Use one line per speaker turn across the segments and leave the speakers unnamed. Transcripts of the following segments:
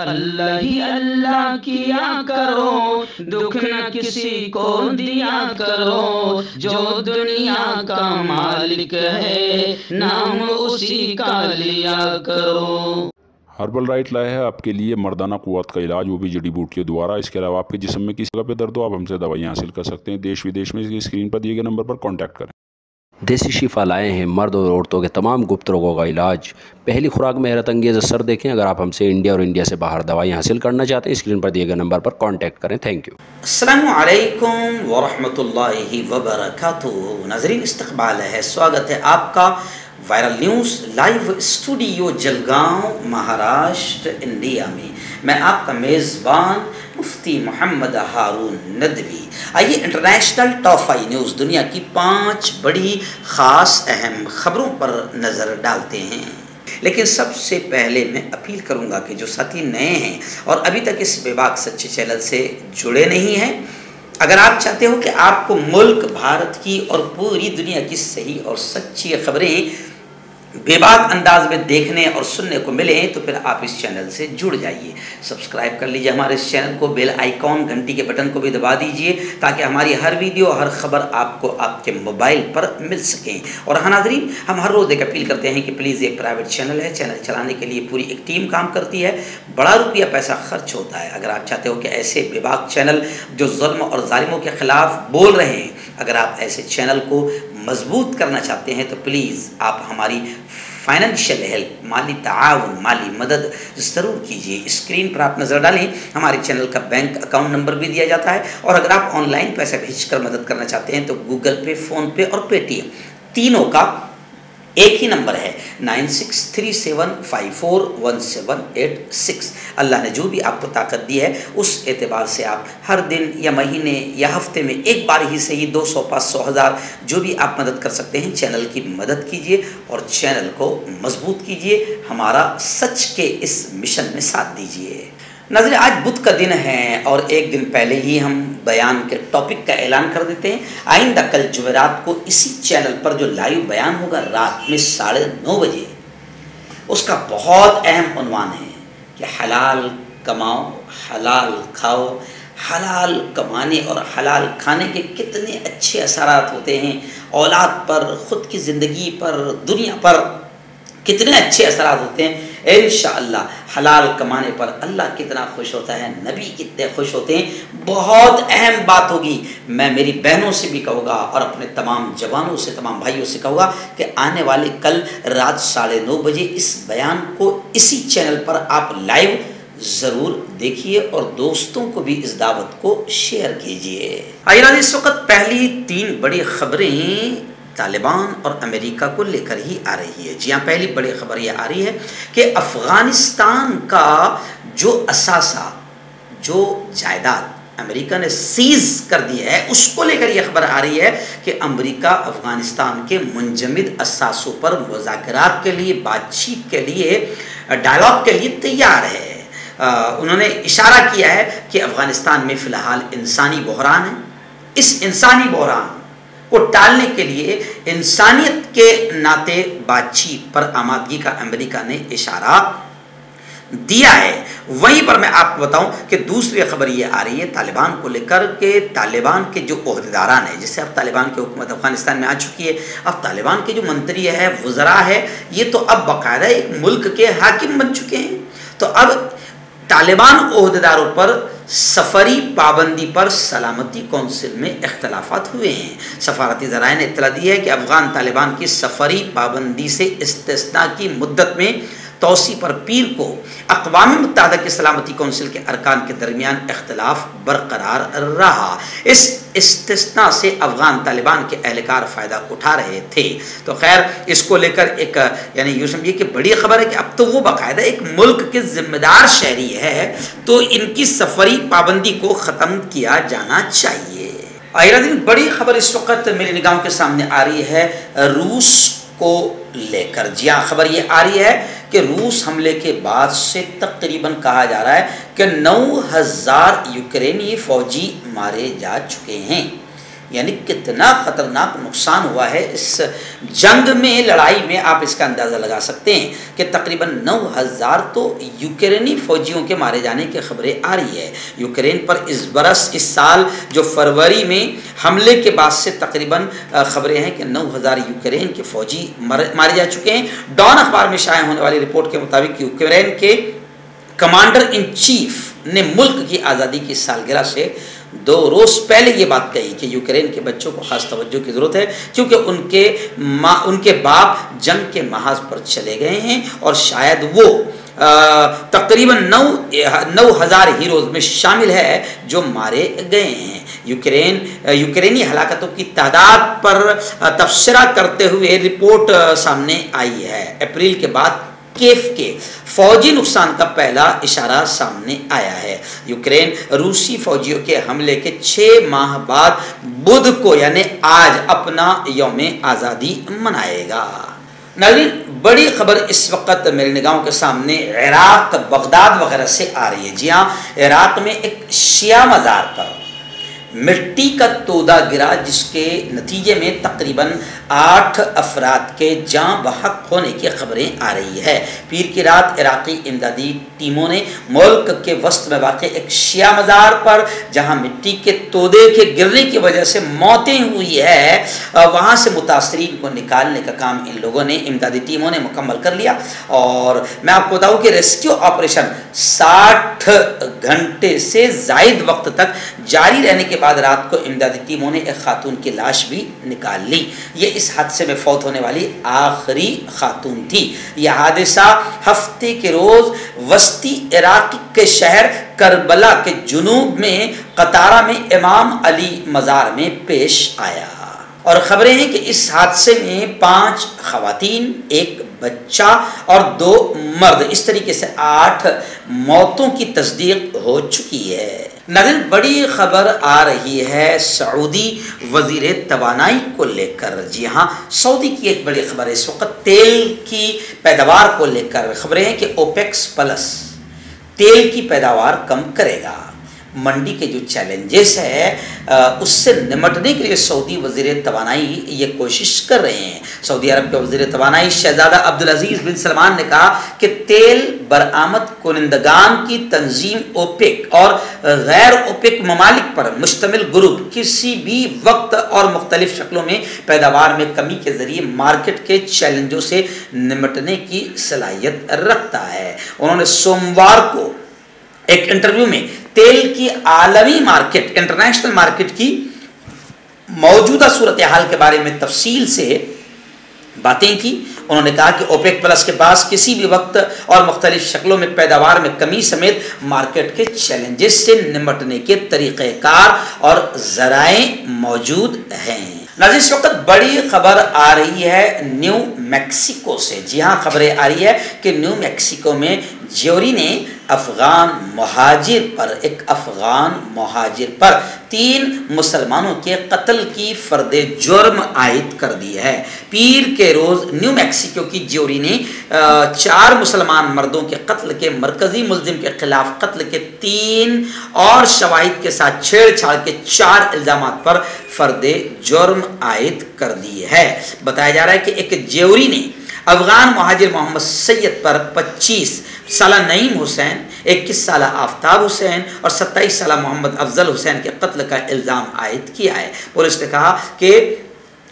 अल्लाह ही अल्लाह किया करो, दुख न किसी को दिया करो। जो दुनिया का मालिक है, नाम उसी का लिया करो।
हर्बल राइट लाया है आपके लिए मर्दाना कुत का इलाज वो भी जड़ी बूटियों द्वारा। इसके अलावा आपके जिसम में किसी जगह पे दर्द हो, आप हमसे दवाइयाँ हासिल कर सकते हैं। देश विदेश में इसकी स्क्रीन पर दिए गए नंबर पर कॉन्टैक्ट करें।
देसी शिफा लाए हैं मर्द और औरतों के तमाम गुप्त रोगों का इलाज। पहली खुराक में हैरत अंगेज असर देखें। अगर आप हमसे इंडिया और इंडिया से बाहर दवाई हासिल करना चाहते हैं, स्क्रीन पर दिए गए नंबर पर कॉन्टैक्ट करें। Thank you.
असलकुम वरहमल वबरकातुहू। नाजरीन इस्तबाल है। स्वागत है आपका viral news live studio Jalgaon Maharashtra India में। मैं आपका मेज़बान मुफ्ती मोहम्मद हारून नदवी। आइए इंटरनेशनल टॉप फाइव न्यूज़ दुनिया की पाँच बड़ी ख़ास अहम खबरों पर नज़र डालते हैं। लेकिन सबसे पहले मैं अपील करूँगा कि जो साथी नए हैं और अभी तक इस विभाग सच्चे चैनल से जुड़े नहीं हैं, अगर आप चाहते हो कि आपको मुल्क, भारत की और पूरी दुनिया की सही और सच्ची खबरें बेबाक अंदाज में देखने और सुनने को मिले तो फिर आप इस चैनल से जुड़ जाइए। सब्सक्राइब कर लीजिए हमारे इस चैनल को, बेल आइकॉन, घंटी के बटन को भी दबा दीजिए, ताकि हमारी हर वीडियो हर खबर आपको आपके मोबाइल पर मिल सकें। और हाँ नाजरीन, हम हर रोज़ एक अपील करते हैं कि प्लीज़ एक प्राइवेट चैनल है, चैनल चलाने के लिए पूरी एक टीम काम करती है। बड़ा रुपया पैसा खर्च होता है। अगर आप चाहते हो कि ऐसे विभाग चैनल जो जुल्म और ालिमों के ख़िलाफ़ बोल रहे हैं, अगर आप ऐसे चैनल को मज़बूत करना चाहते हैं तो प्लीज़ आप हमारी फाइनेंशियल हेल्प माली तावन माली मदद ज़रूर कीजिए। स्क्रीन पर आप नज़र डालें, हमारे चैनल का बैंक अकाउंट नंबर भी दिया जाता है और अगर आप ऑनलाइन पैसा भेज कर मदद करना चाहते हैं तो गूगल पे फ़ोनपे और पेटीएम तीनों का एक ही नंबर है nine six three seven five four one seven eight six Allah ने जो भी आपको ताकत दी है, उस एतबार से आप हर दिन या महीने या हफ़्ते में एक बार ही से ही दो सौ पाँच सौ हज़ार जो भी आप मदद कर सकते हैं, चैनल की मदद कीजिए और चैनल को मज़बूत कीजिए। हमारा सच के इस मिशन में साथ दीजिए। नज़र आज बुध का दिन है और एक दिन पहले ही हम बयान के टॉपिक का ऐलान कर देते हैं। आइंदा कल जुमेरात को इसी चैनल पर जो लाइव बयान होगा रात में साढ़े नौ बजे, उसका बहुत अहम उनवान है कि हलाल कमाओ, हलाल खाओ। हलाल कमाने और हलाल खाने के कितने अच्छे असरात होते हैं, औलाद पर, ख़ुद की ज़िंदगी पर, दुनिया पर कितने अच्छे असरात होते हैं। इन हलाल कमाने पर अल्लाह कितना खुश होता है, नबी कितने खुश होते हैं, बहुत अहम बात होगी। मैं मेरी बहनों से भी कहूँगा और अपने तमाम जवानों से, तमाम भाइयों से कहूँगा कि आने वाले कल रात साढ़े नौ बजे इस बयान को इसी चैनल पर आप लाइव ज़रूर देखिए और दोस्तों को भी इस दावत को शेयर कीजिए। आइए इस वक्त पहली तीन बड़ी खबरें तालिबान और अमेरिका को लेकर ही आ रही है। जी हाँ पहली बड़ी खबर यह आ रही है कि अफ़गानिस्तान का जो असासा जो जायदाद अमेरिका ने सीज कर दिया है उसको लेकर यह खबर आ रही है कि अमेरिका अफ़गानिस्तान के मुंजमद असासों पर मुजाकरात के लिए बातचीत के लिए डायलॉग के लिए तैयार है। आ, उन्होंने इशारा किया है कि अफ़गानिस्तान में फ़िलहाल इंसानी बहरान है। इस इंसानी बहरान को टालने के लिए इंसानियत के नाते बातचीत पर आमादगी का, अमेरिका ने इशारा दिया है। वहीं पर मैं आपको बताऊँ कि दूसरी खबर ये आ रही है, तालिबान को लेकर के, तालिबान के जो अहदेदारान है जिससे अब तालिबान की हुकूमत अफ़गानिस्तान में आ चुकी है, अब तालिबान के जो मंत्री है, वज़रा है, ये तो अब बाकायदा एक मुल्क के हाकिम बन चुके हैं। तो अब तालिबान अहदेदारों पर सफरी पाबंदी पर सलामती कौंसिल में इख्तलाफात हुए हैं। सफारती ज़राए ने इतला दी है कि अफ़गान तालिबान की सफरी पाबंदी से इस्तना की मुद्दत में तोसी पर पीर को अकवा मुतहद की सलामती कौंसिल के अरकान के दरमियान इख्तलाफ बरकरार रहा। इस इस्तना से अफ़गान तालिबान के एहलकार फ़ायदा उठा रहे थे। तो खैर, इसको लेकर एक, यानी यूँ समझिए कि बड़ी ख़बर है कि अब तो वो बाकायदा एक मुल्क के ज़िम्मेदार शहरी है तो इनकी सफरी पाबंदी को ख़त्म किया जाना चाहिए। दिन बड़ी खबर इस वक्त मेरी निगाहों के सामने आ रही है। रूस को लेकर। जी हाँ खबर ये आ रही है कि रूस हमले के बाद से तकरीबन कहा जा रहा है कि नौ हज़ार यूक्रेनी फ़ौजी मारे जा चुके हैं। यानी कितना ख़तरनाक नुकसान हुआ है, इस जंग में, लड़ाई में आप इसका अंदाज़ा लगा सकते हैं कि तकरीबन नौ हज़ार तो यूक्रेनी फ़ौजियों के मारे जाने की खबरें आ रही है। यूक्रेन पर इस बरस, इस साल, जो फरवरी में हमले के बाद से तकरीबन खबरें हैं कि नौ हज़ार यूक्रेन के फ़ौजी मारे जा चुके हैं। डॉन अखबार में शाये होने वाली रिपोर्ट के मुताबिक यूक्रेन के कमांडर इन चीफ ने मुल्क की आज़ादी की सालगिरह से दो रोज़ पहले ये बात कही कि यूक्रेन के बच्चों को ख़ास तवज्जो की ज़रूरत है, क्योंकि उनके माँ, उनके बाप जंग के महाज पर चले गए हैं और शायद वो तकरीबन नौ नौ हज़ार हीरोज़ में शामिल है जो मारे गए हैं। यूक्रेन यूक्रेनी हलाकतों की तादाद पर तबसरा करते हुए रिपोर्ट सामने आई है। अप्रैल के बाद केफ के फौजी नुकसान का पहला इशारा सामने आया है। यूक्रेन रूसी फौजियों के हमले के छः माह बाद बुध को, यानी आज, अपना योम आज़ादी मनाएगा। नजरीन, बड़ी खबर इस वक्त मेरे निगाहों के सामने इराक, बगदाद वगैरह से आ रही है। जी हाँ इराक में एक शिया मज़ार पर मिट्टी का तोदा गिरा जिसके नतीजे में तकरीबन आठ अफराद के जाँ बहक होने की खबरें आ रही है। पीर की रात इराकी इमदादी टीमों ने मुल्क के वस्त में वाक़ एक शिया मज़ार पर, जहाँ मिट्टी के तोदे के गिरने की वजह से मौतें हुई है वहाँ से मुतासरीन को निकालने का काम इन लोगों ने, इमदादी टीमों ने मुकम्मल कर लिया। और मैं आपको बताऊँ कि रेस्क्यू ऑपरेशन साठ घंटे से जायद वक्त तक जारी रहने के बाद रात को इमदादी टीमों ने एक खातून की लाश भी निकाल ली। ये इस हादसे में फौत होने वाली आखिरी खातून थी। यह हादसा हफ़्ते के रोज़ वस्ती इराक के शहर करबला के जुनूब में कतारा में इमाम अली मज़ार में पेश आया। और ख़बरें हैं कि इस हादसे में पाँच खातन एक बच्चा और दो मर्द। इस तरीके से आठ मौतों की तस्दीक हो चुकी है। नज़र बड़ी खबर आ रही है सऊदी वज़ीर तोानाई को लेकर। जी हाँ सऊदी की एक बड़ी खबर है। इस वक्त तेल की पैदावार को लेकर खबरें हैं कि ओपेक्स प्लस तेल की पैदावार कम करेगा। मंडी के जो चैलेंजेस है उससे निमटने के लिए सऊदी वज़ीर तोानाई ये कोशिश कर रहे हैं। सऊदी अरब के वज़ीर तोानाई शहजादा अब्दुल अज़ीज़ बिन सलमान ने कहा कि तेल बरामद कुनंदगान की तंजीम ओपेक और गैर ओपेक ममालिक पर मुश्तमिल ग्रुप किसी भी वक्त और मुख्तलिफ़ शक्लों में पैदावार में कमी के ज़रिए मार्केट के चैलेंजों से निमटने की सलाहियत रखता है। उन्होंने सोमवार को एक इंटरव्यू में तेल की आलमी मार्केट, इंटरनेशनल मार्केट की मौजूदा सूरत हाल के बारे में तफसील से बातें की। उन्होंने कहा कि ओपेक प्लस के पास किसी भी वक्त और मुख्तलिफ़ शक्लों में पैदावार में कमी समेत मार्केट के चैलेंजेस से निमटने के तरीक़ेकार और ज़राए मौजूद हैं। इस वक्त बड़ी खबर आ रही है न्यू मैक्सिको से। जी हाँ खबरें आ रही है कि न्यू मैक्सिको में ज्योरी ने अफ़गान महाजिर पर, एक अफ़गान महाजिर पर तीन मुसलमानों के कत्ल की फ़र्द जुर्म आयद कर दी है। पीर के रोज़ न्यू मैक्सिको की ज्योरी ने चार मुसलमान मर्दों के कत्ल के मरकज़ी मुलजिम के ख़िलाफ़ कत्ल के तीन और शवाहिद के साथ छेड़छाड़ के चार इल्ज़ाम पर फ़र्द जुर्म आयद कर दी है। बताया जा रहा है कि एक ज्योरी ने अफ़गान महाजिर मोहम्मद सैयद पर 25 साल नईम हुसैन, इक्कीस साल आफ्ताब हुसैन और सत्ताईस साल मोहम्मद अफजल हुसैन के कत्ल का इल्ज़ाम आयद किया है। पुलिस ने कहा कि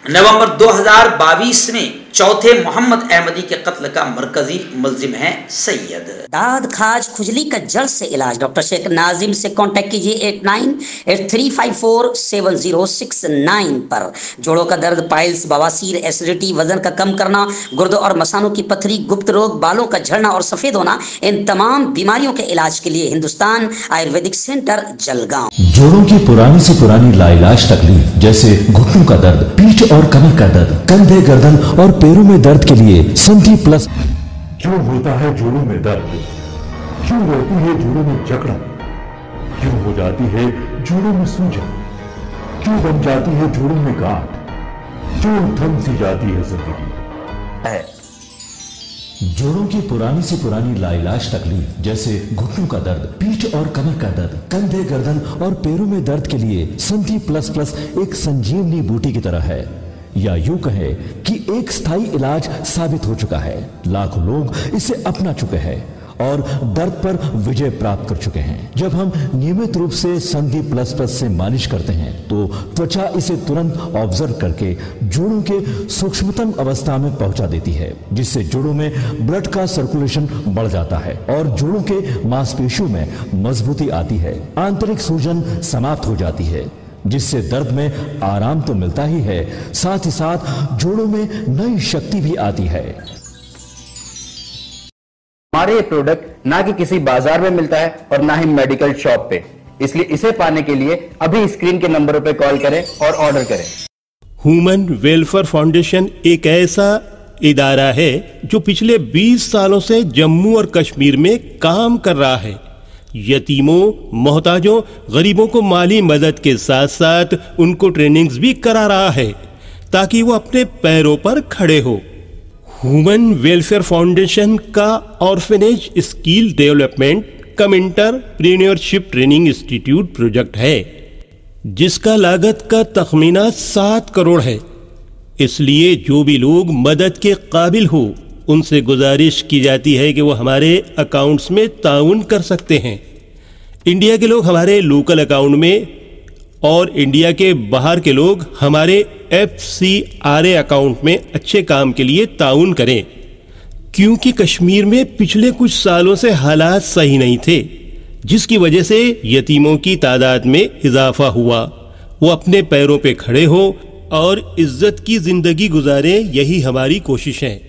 नवंबर 2022 में चौथे मोहम्मद अहमदी के कत्ल का मरकजी मुलजिम है सैयद।
दाद खाज खुजली का जल्द से इलाज। डॉक्टर शेख नाजिम से कांटेक्ट कीजिए eight nine eight three five four seven zero six nine पर। जोड़ों का दर्द पाइल्स बवासीर एसिडिटी वज़न का कम करना गुर्दों और मसानों की पथरी गुप्त रोग बालों का झड़ना और सफ़ेद होना इन तमाम बीमारियों के इलाज के लिए हिंदुस्तान आयुर्वेदिक सेंटर जलगांव।
जोड़ों की पुरानी से पुरानी लाइलाज तकलीफ़ जैसे घुटनों का दर्द पीठ और कमर का दर्द कंधे गर्दन और पैरों में दर्द के लिए संधि प्लस
क्यों होता है जोड़ों में दर्द? क्यों रहती है जोड़ों में जकड़न क्यों हो जाती है जोड़ों में सूजन? क्यों बन जाती है जोड़ों में गांठ? क्यों थम सी जाती है ज़िंदगी?
जोड़ों की पुरानी से पुरानी लाइलाज तकलीफ़, जैसे घुटनों का दर्द, पीठ और कमर का दर्द, कंधे गर्दन और पैरों में दर्द के लिए संधि प्लस प्लस एक संजीवनी बूटी की तरह है। या यूँ कहे एक स्थायी इलाज साबित हो चुका है। लाखों लोग इसे अपना चुके हैं और दर्द पर विजय प्राप्त कर चुके हैं। जब हम नियमित रूप से संधि प्लस प्लस से मालिश करते हैं तो त्वचा इसे तुरंत ऑब्ज़र्व करके जोड़ों के सूक्ष्मतम अवस्था में पहुँचा देती है, जिससे जोड़ों में ब्लड का सर्कुलेशन बढ़ जाता है और जोड़ों के मांसपेशियों में मजबूती आती है। आंतरिक सूजन समाप्त हो जाती है। जिससे दर्द में आराम तो मिलता ही है साथ ही साथ जोड़ों में नई शक्ति भी आती है।
हमारे ये प्रोडक्ट ना कि किसी बाज़ार में मिलता है और ना ही मेडिकल शॉप पे। इसलिए इसे पाने के लिए अभी स्क्रीन के नंबरों पे कॉल करें और ऑर्डर करें।
ह्यूमन वेलफेयर फाउंडेशन एक ऐसा इदारा है जो पिछले 20 सालों से जम्मू और कश्मीर में काम कर रहा है। यतीमों, मोहताजों, गरीबों को माली मदद के साथ साथ उनको ट्रेनिंग्स भी करा रहा है, ताकि वो अपने पैरों पर खड़े हो। ह्यूमन वेलफेयर फाउंडेशन का orphanage skill development cum entrepreneurship training institute project है, जिसका लागत का तखमीना सात करोड़ है। इसलिए जो भी लोग मदद के काबिल हो उनसे गुजारिश की जाती है कि वो हमारे अकाउंट्स में ताउन कर सकते हैं। इंडिया के लोग हमारे लोकल अकाउंट में और इंडिया के बाहर के लोग हमारे F C R A account में अच्छे काम के लिए ताउन करें, क्योंकि कश्मीर में पिछले कुछ सालों से हालात सही नहीं थे, जिसकी वजह से यतीमों की तादाद में इजाफा हुआ। वो अपने पैरों पे खड़े हो और इज़्ज़त की ज़िंदगी गुजारे, यही हमारी कोशिश है।